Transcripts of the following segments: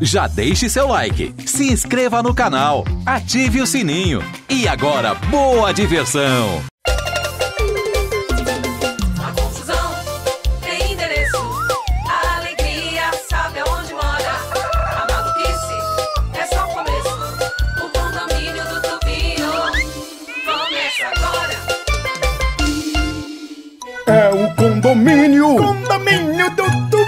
Já deixe seu like, se inscreva no canal, ative o sininho. E agora, boa diversão! A confusão tem endereço. A alegria sabe aonde mora. A maluquice é só o começo. O condomínio do Tubinho começa agora. É o condomínio. Condomínio do Tubinho.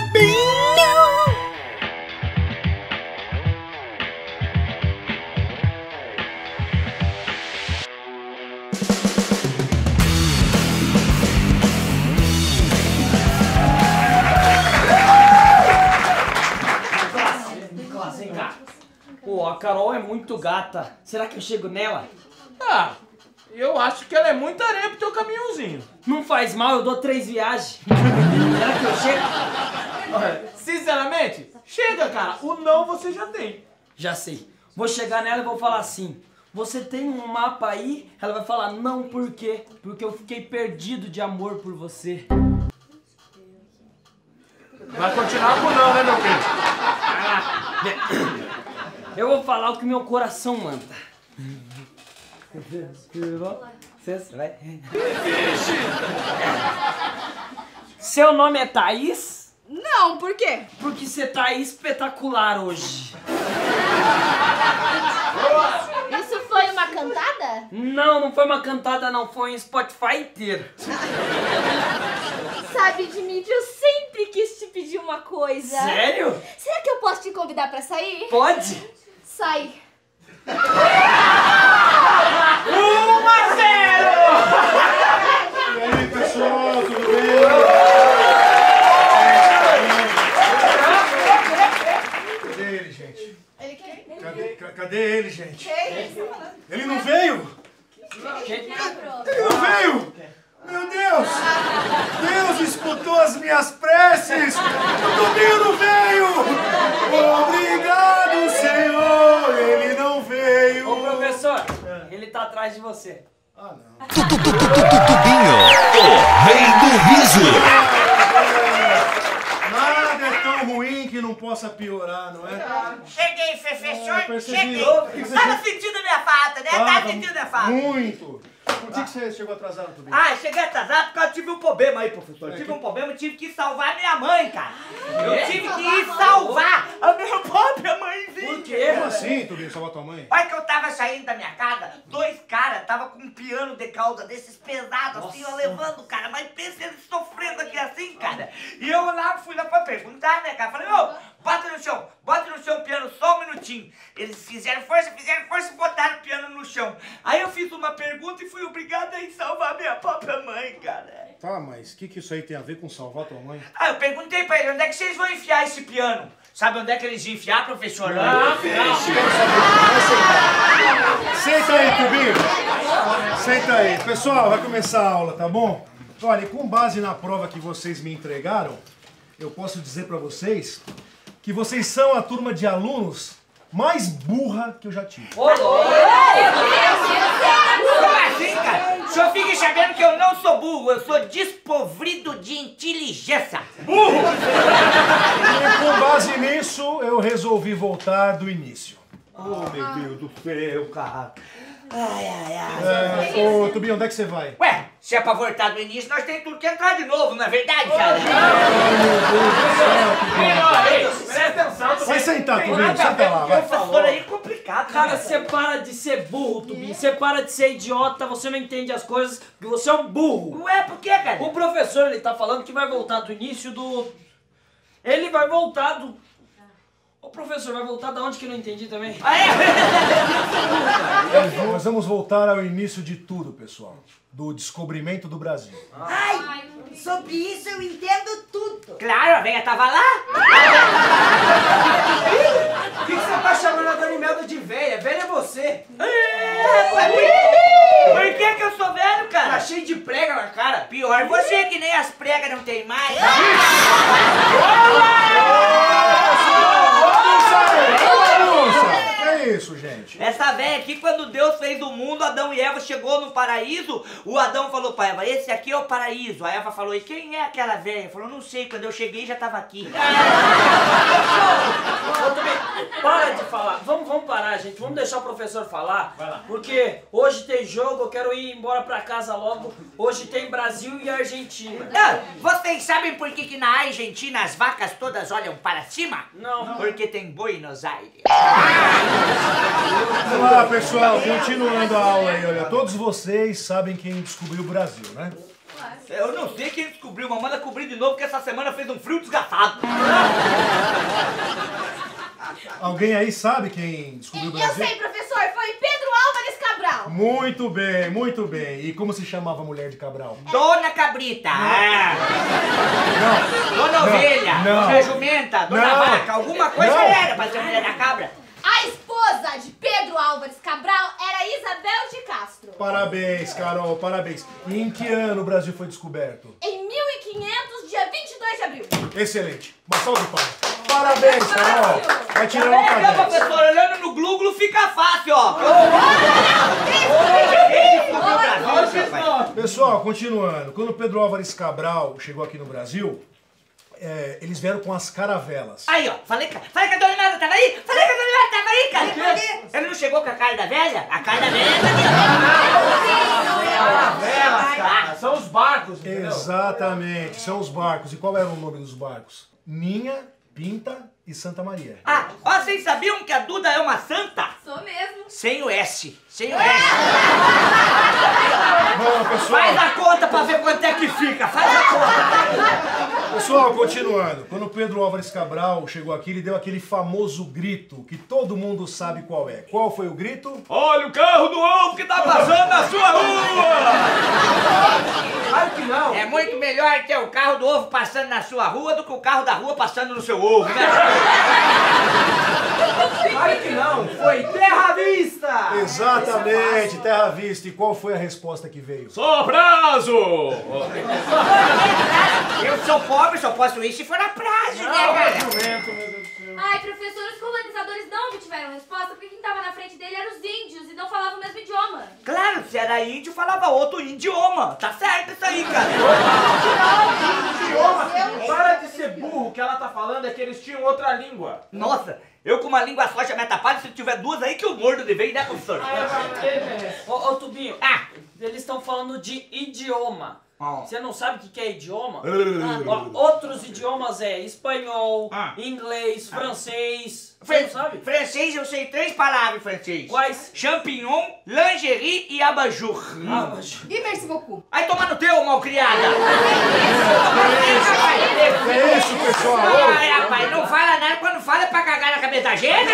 Gata. Será que eu chego nela? Ah, eu acho que ela é muito areia pro teu caminhãozinho. Não faz mal, eu dou três viagens. Será que eu chego? Olha, Sinceramente, chega, cara. O não você já tem. Já sei. Vou chegar nela e vou falar assim. Você tem um mapa aí? Ela vai falar, não, por quê? Porque eu fiquei perdido de amor por você. Vai continuar com não, né, meu filho? Eu vou falar o que meu coração manda. Vai. Seu nome é Thaís? Não, por quê? Porque você tá espetacular hoje. Isso foi uma cantada? Não, não foi uma cantada, não. Foi um Spotify inteiro. Sabe, Dimitri, eu sempre quis te pedir uma coisa. Sério? Será que eu posso te convidar pra sair? Pode? Sai. E aí, pessoal, piorar, não é? Cheguei, professor, É, percebi. cheguei. Ô, que você- Tava sentindo a minha falta, né? Tava Tava sentindo a minha falta. Muito! Por que, que você chegou atrasado, Tominho? Ah, cheguei atrasado porque eu tive um problema aí, professor. Eu tive um problema, eu tive que tive minha mãe, cara. Eu tive que ir salvar a minha própria mãezinha. Por quê? Como assim, Tominho, salvar tua mãe? Olha que eu tava saindo da minha casa, dois caras tava com um piano de cauda desses pesados, assim, eu levando, cara. Mas pensa eles sofrendo aqui assim, cara. E eu lá fui lá pra perguntar, né, cara? Falei, ô, bota no chão, bota no chão o piano só um minutinho. Eles fizeram força, fizeram força e botaram o piano no chão. Aí eu fiz uma pergunta e fui obrigado a salvar minha própria mãe, cara. Tá, mas o que, que isso aí tem a ver com salvar tua mãe? Ah, eu perguntei pra ele, onde é que vocês vão enfiar esse piano? Sabe onde é que eles iam enfiar, professor? Ah, Senta aí, Tubinho. Senta aí. Pessoal, vai começar a aula, tá bom? Olha, com base na prova que vocês me entregaram, eu posso dizer pra vocês que vocês são a turma de alunos mais burra que eu já tive. Como assim, cara? O senhor fica sabendo que eu não sou burro, eu sou despovrido de inteligência. E com base nisso, eu resolvi voltar do início. Oh, meu Deus do céu, cara. Ai, ai, ai. É, ô, Tubinho, onde é que você vai? Ué, se é pra voltar do início, nós temos tudo que entrar de novo, não é verdade, cara? Presta atenção, Vai sentar, Tubinho, senta lá, vai. Professor aí é complicado, Cara, né? você para de ser burro, Tubinho. Você para de ser idiota, você não entende as coisas, que você é um burro. Ué, por que, cara? O professor, ele tá falando que vai voltar do início do... Ele vai voltar do... O professor vai voltar da onde que eu não entendi também? Ah, é? Nós vamos voltar ao início de tudo, pessoal. Do descobrimento do Brasil. Ai, sobre isso eu entendo tudo. Claro, a velha tava lá. Por que, que você tá chamando a Dani Melda de velha? Velha é você. Por que que eu sou velho, Tá cara? cheio de prega na cara. Pior você que nem as pregas não tem mais. É isso, gente. Aqui, quando Deus fez o mundo, Adão e Eva chegou no paraíso, o Adão falou pra Eva, esse aqui é o paraíso. A Eva falou, e quem é aquela velha? Falou, não sei, quando eu cheguei já tava aqui. falar. Vamos, vamos parar, gente. Vamos deixar o professor falar. Porque hoje tem jogo, eu quero ir embora pra casa logo. Hoje tem Brasil e Argentina. Ah, vocês sabem por que, que na Argentina as vacas todas olham para cima? Não. Porque tem Buenos Aires. Vamos lá, pessoal, continuando a aula aí, olha. Todos vocês sabem quem descobriu o Brasil, né? Eu não sei quem descobriu, mas manda cobrir de novo, porque essa semana fez um frio desgastado. Alguém aí sabe quem descobriu o Eu Brasil? sei, professor, foi Pedro Álvares Cabral. Muito bem, muito bem. E como se chamava a mulher de Cabral? Dona Cabrita. Ah. Dona Não. Ovelha. Não. Dona Jumenta. Dona Não. Vaca. Alguma coisa Não. era pra ser mulher da cabra. A esposa de Pedro Álvares Cabral era Isabel de Castro. Parabéns, Carol, parabéns. E em que ano o Brasil foi descoberto? Em 1500, dia 22 de abril. Excelente. Uma salva de palmas. Parabéns, Carol. Vai tirar É, 10. professor, olhando no Gluglo fica fácil, ó. Pessoal, continuando. Quando Pedro Álvares Cabral chegou aqui no Brasil, é, eles vieram com as caravelas. Aí, ó, falei, que- falei que a Dona Imelda tava aí, falei que a Dona Imelda tava aí, cara. Ele não chegou com a cara da velha? A cara da velha tá Velas, cara. São os barcos, entendeu? Exatamente, são os barcos. E qual era o nome dos barcos? Ninha, Pinta e Santa Maria. Ah, ó, vocês sabiam que a Duda é uma santa? Sou mesmo. Sem o S. Sem o S. Bom, pessoal, Faz a conta pra ver quanto é que fica. Faz a conta. Pessoal, continuando. Quando Pedro Álvares Cabral chegou aqui, ele deu aquele famoso grito que todo mundo sabe qual é. Qual foi o grito? Olha o carro do ovo que tá passando na sua rua! Claro que não. É muito melhor ter o carro do ovo passando na sua rua do que o carro da rua passando no seu ovo, né? Claro que não. Foi terra à vista. Exatamente, Terra Vista. E qual foi a resposta que veio? Só prazo. Eu sou pobre, só posso ir se for a prazo, né, cara? Ai, professor, os colonizadores não obtiveram resposta porque quem tava na frente dele eram os índios e não falavam o mesmo idioma. Claro, se era índio, falava outro idioma. Tá certo isso aí, cara. Idioma. Para de ser burro. O que ela tá falando é que eles tinham outra língua. Nossa, eu com uma língua só já me atrapalho, se tiver duas aí que eu mordo de vez, né, professor? Ô, ô Tubinho, Ah, eles estão falando de idioma. Você não sabe o que que é idioma? Ah, ó, outros idiomas é espanhol, Ah. inglês, francês. Fran- não sabe? francês, eu sei três palavras em francês. Quais? Champignon, lingerie e abajur. Ah, mas- E merci beaucoup. Aí toma no teu, malcriada. É isso, pessoal. Ai, rapaz, não fala nada quando fala é pra cagar na cabeça da gente.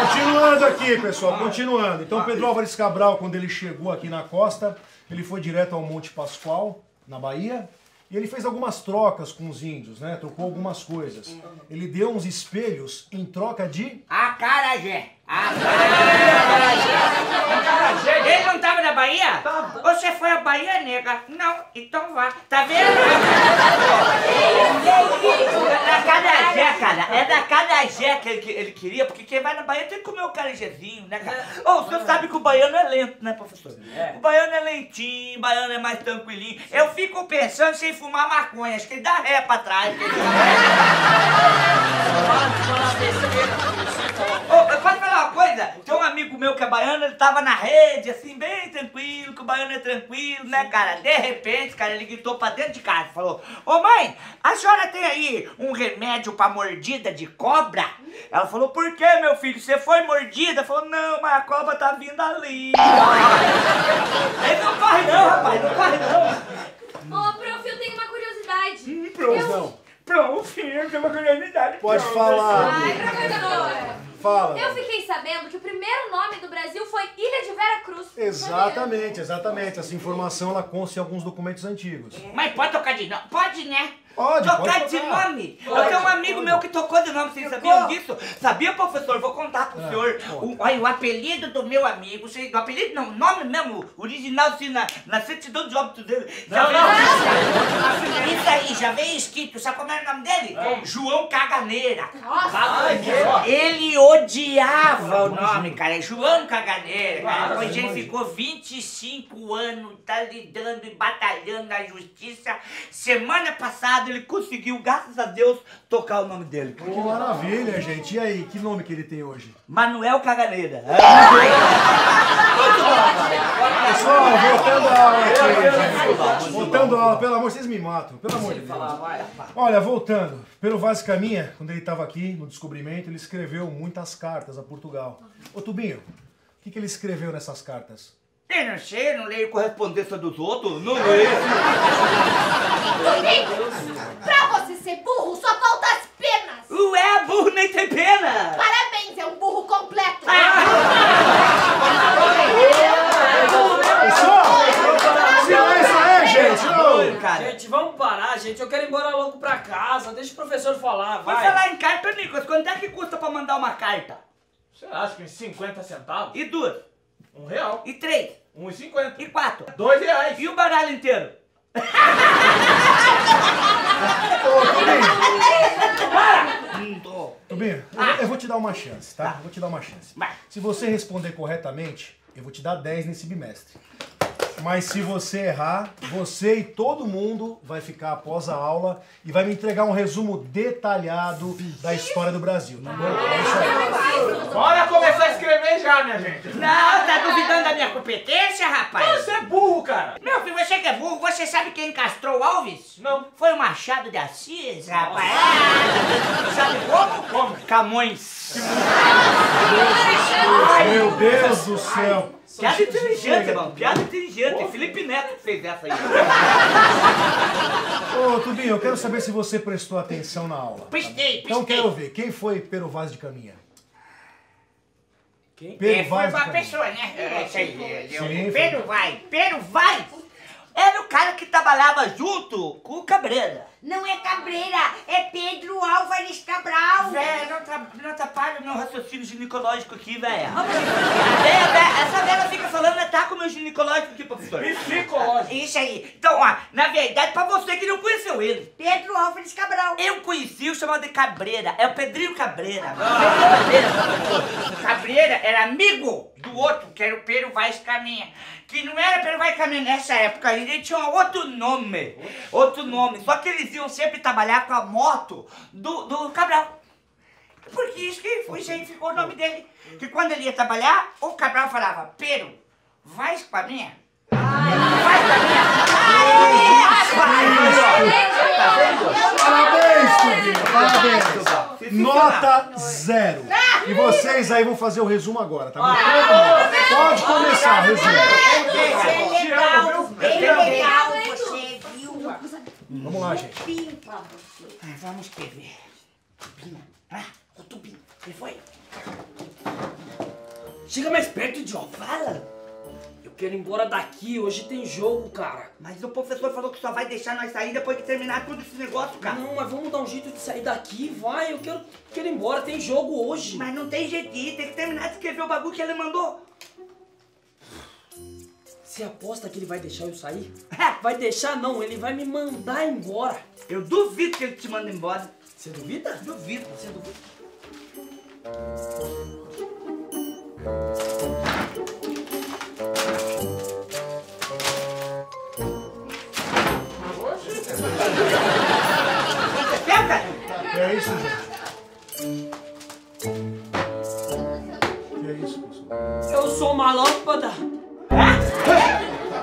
Continuando aqui, pessoal, continuando. Então, Pedro Álvares Cabral, quando ele chegou aqui na costa, ele foi direto ao Monte Pascoal, na Bahia, e ele fez algumas trocas com os índios, né? Trocou algumas coisas. Ele deu uns espelhos em troca de. Acarajé. Acarajé. Ele não tava na Bahia? Você foi à Bahia, nega? Não, então vá. Tá vendo? Da Carajé, cara. É da Carajé que ele, ele queria, porque quem vai na Bahia tem que comer o carajézinho, né, cara? Ô, o senhor sabe que o baiano é lento, né, professor? O baiano é lentinho, o baiano é mais tranquilinho. Eu fico pensando sem fumar maconha, acho que ele dá ré pra trás. Ô, pode falar uma coisa? Tem amigo meu que é baiano, ele tava na rede, assim, bem tranquilo, que o baiano é tranquilo, né, cara? De repente, cara, ele gritou pra dentro de casa, falou, ô mãe, a senhora tem aí um remédio pra mordida de cobra? Ela falou, por que, meu filho? Você foi mordida? Falou, não, mas a cobra tá vindo ali. ele não corre não, rapaz, não corre não. Ô, prof, eu tenho uma curiosidade. Profissão. Pronto, eu tenho uma curiosidade. Pode pronto. falar. Ai, professor. Fala. Eu fiquei sabendo que o primeiro nome do Brasil foi Ilha de Vera Cruz. Exatamente, exatamente. Essa informação ela consta em alguns documentos antigos. Mas pode tocar de nome? Pode, né? Pode, Tocar pode de tocar. nome? eu tenho um amigo meu que tocou de nome, vocês sabiam disso? Sabia, professor? Vou contar pro senhor. O, olha, o apelido do meu amigo, o apelido não, o nome mesmo, original, assim, na, na certidão de óbito dele. Já veio. Isso aí, já veio escrito. Sabe como era o nome dele? João Caganeira. Nossa. Ele odiava odiava o nome, cara. É João Caganeira, cara. Pois ele ficou 25 anos, tá lidando e batalhando na justiça. Semana passada ele conseguiu, graças a Deus, tocar o nome dele. Que maravilha, gente. E aí, que nome que ele tem hoje? Manuel Caganeira. Pessoal, voltando a aula aqui, gente. Voltando a aula, pelo amor, vocês me matam, pelo amor de Deus. Olha, voltando, pelo Vaz Caminha, quando ele estava aqui no descobrimento, ele escreveu muitas cartas a Portugal. Ô Tubinho, o que, que ele escreveu nessas cartas? Eu não sei, eu não leio correspondência dos outros. Não leio. Pra você ser burro, só falta as penas! Ué, burro nem tem pena. Parabéns, é um burro completo! Pessoal, silêncio aí, gente. Ô, Cara. Gente, vamos parar, gente. Eu quero ir embora logo pra casa. Deixa o professor falar, Vai vai. falar em carta, Nicolas. Quanto é que custa pra mandar uma carta? Sei lá, acho que uns 50 centavos. E duas? Um real. E três? Um e cinquenta. E quatro? Dois reais. E o baralho inteiro? Tô. Tubinho, eu, eu vou te dar uma chance, tá? Eu vou te dar uma chance. Vai. Se você responder corretamente, eu vou te dar 10 nesse bimestre. Mas se você errar, você e todo mundo vai ficar após a aula e vai me entregar um resumo detalhado da história do Brasil, tá bom? É isso aí. Bora começar a escrever já, minha gente. Não, tá duvidando da minha competência, rapaz? Você é burro, cara. Meu filho, você que é burro, você sabe quem castrou o Alves? Não. Foi o Machado de Assis, rapaz. Ah, sabe como? Como? Camões. Meu Deus do céu! Piada inteligente, irmão. Piada inteligente. Felipe Neto que fez essa aí. Ô, Tubinho, eu quero saber se você prestou atenção na aula. Prestei, Então prestei. quero ver, quem foi Pero Vaz de Caminha? Quem? Pero É, foi Vaz de uma Caminha. pessoa, né? É, isso aí. Sim, o foi. Pedro vai. Pedro vai. Era o cara que trabalhava junto com o Cabreira. Não é Cabreira, é Pedro Álvares Cabral! Véia, não, tra- não atrapalha o meu raciocínio ginecológico aqui, véia. A véia, véia, essa velha fica falando, né, tá com o meu ginecológico aqui, professor. Psicológico. Isso aí. Então, ó, na verdade, pra você que não conheceu ele, Pedro Álvares Cabral! eu conheci o chamado de Cabreira. É o Pedrinho Cabreira. Pedro Cabreira. Cabreira era amigo do outro, que era o Pedro Vaz Caminha. Que não era Pedro Vaz Caminha nessa época ainda, ele tinha um outro nome. Outro nome. Só que eles iam sempre trabalhar com a moto do, do Cabral. Porque isso que foi, isso aí ficou o nome dele. Que quando ele ia trabalhar, o Cabral falava, Pedro, vai com a minha? Vai com a minha? Parabéns, Tubinho, parabéns. Nota zero. E vocês aí vão fazer o resumo agora, tá bom? Pode começar, resumo. Você é legal, bem legal, você viu? Vamos lá, gente. Bem pra você. Ah, Vamos escrever. Tubinho. Ah, o Tubinho. Ele foi? Chega mais perto, idiota. Fala. Quero ir embora daqui. Hoje tem jogo, cara. Mas o professor falou que só vai deixar nós sair depois que terminar tudo esse negócio, cara. Não, mas vamos dar um jeito de sair daqui. Vai, eu quero, quero ir embora. Tem jogo hoje. Mas não tem jeito de ir, tem que terminar de escrever o bagulho que ele mandou. Você aposta que ele vai deixar eu sair? Vai deixar não, ele vai me mandar embora. Eu duvido que ele te manda embora. Você duvida? Duvido. Você duvida? É isso, gente? Que é isso, pessoal? Eu sou uma lâmpada.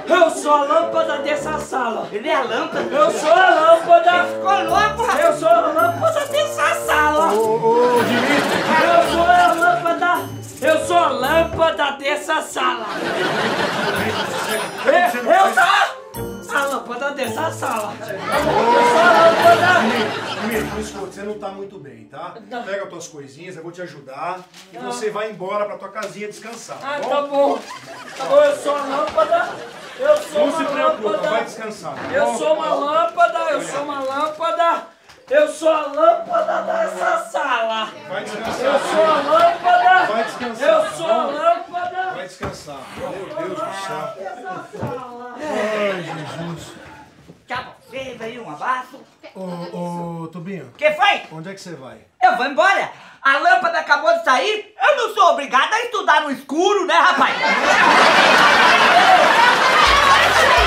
Eu sou a lâmpada dessa sala. Ele é a lâmpada. Eu sou a lâmpada. Ficou louco. Eu sou a lâmpada dessa sala. Ô, ô, Dimitri, Eu sou a lâmpada. Eu sou a lâmpada dessa sala. Eu, eu sou a lâmpada dessa sala. Eu sou a lâmpada. Me escuta, você não tá muito bem, tá? Pega as tuas coisinhas, eu vou te ajudar e você vai embora pra tua casinha descansar, Ah, tá tá bom? bom. Tá bom, eu sou a lâmpada. Eu sou Não se uma preocupa, vai lâmpada. descansar, tá Eu bom? sou uma lâmpada. Eu sou uma lâmpada. Eu sou a lâmpada dessa sala. Vai Eu descansar, sou a lâmpada. vai descansar, Eu tá sou a bom? lâmpada Vai descansar. Meu Deus do céu. Ai, Jesus. Tchau, vocês aí, um abraço. Ô, ô, Tubinho, que foi? onde é que você vai? Eu vou embora. A lâmpada acabou de sair? Eu não sou obrigada a estudar no escuro, né, rapaz?